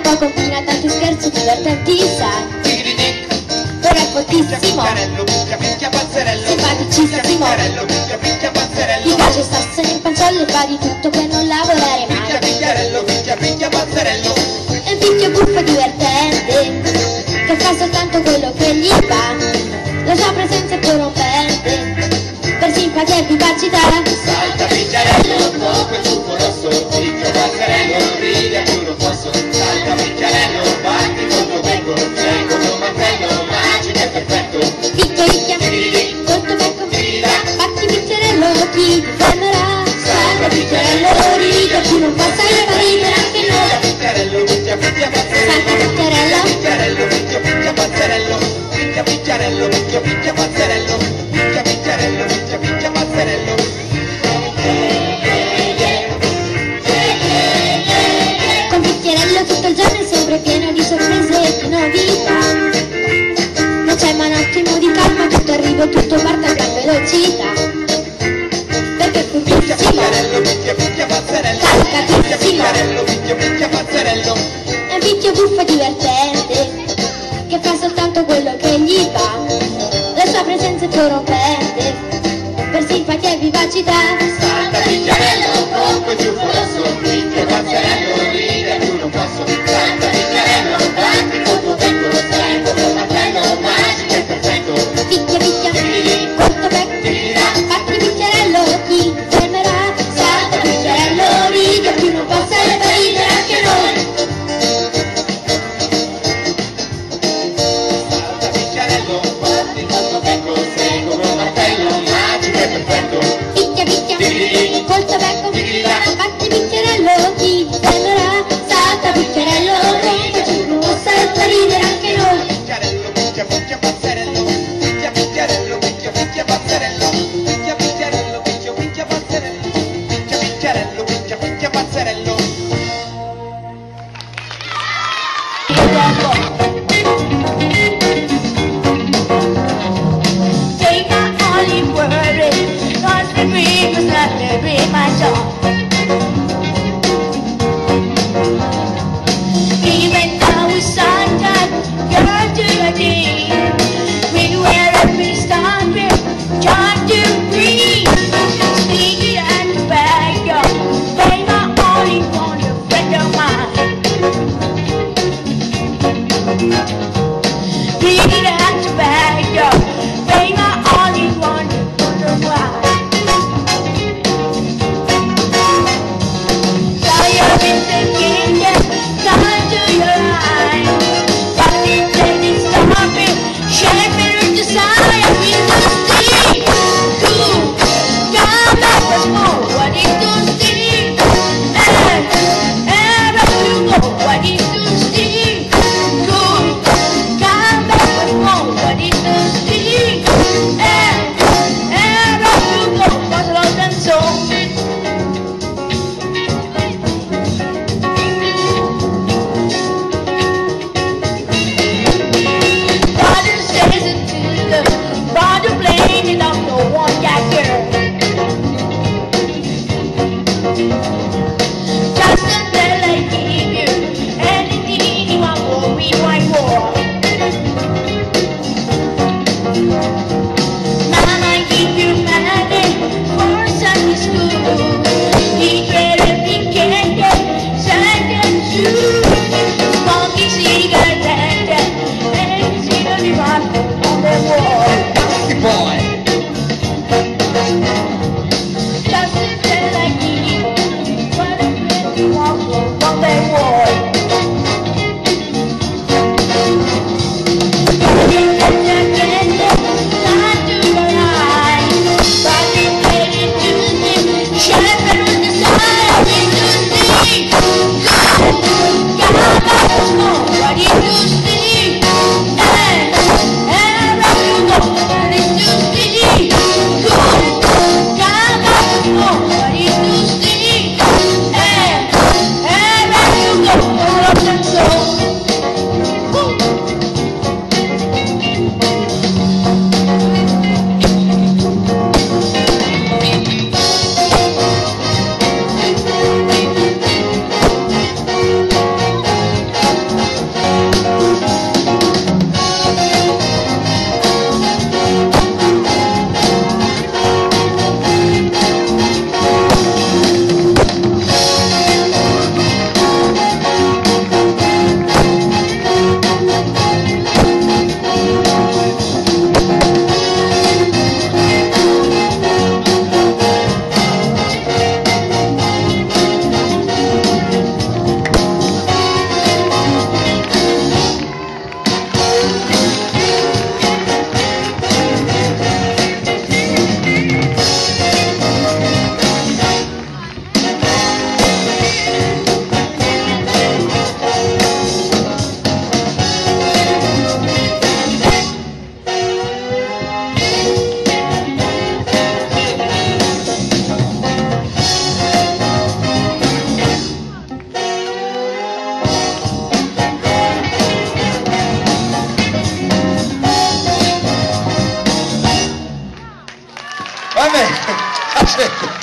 poi combina tanti scherzi divertenti, sai. Ora è fortissimo, simpaticissimo. Gli piace starsene in panciello e fa di tutto per non lavorare mai. È un figlio buffo e divertente, che fa soltanto quello che gli va. La sua presenza è corrompente, per simpatia e vivacità. Salta picciarello, poco e ciuffo rosso, tutto parte a gran velocità. Perché è Picchia, picchiarello, picchia, picchia, pazzerello. Picchia, picchiarello, picchia, picchia, pazzerello. è un picchio buffo e divertente, che fa soltanto quello che gli va. La sua presenza è corrompente, per simpatia e vivacità. even though sometimes you're too. Que bom! Pacheco.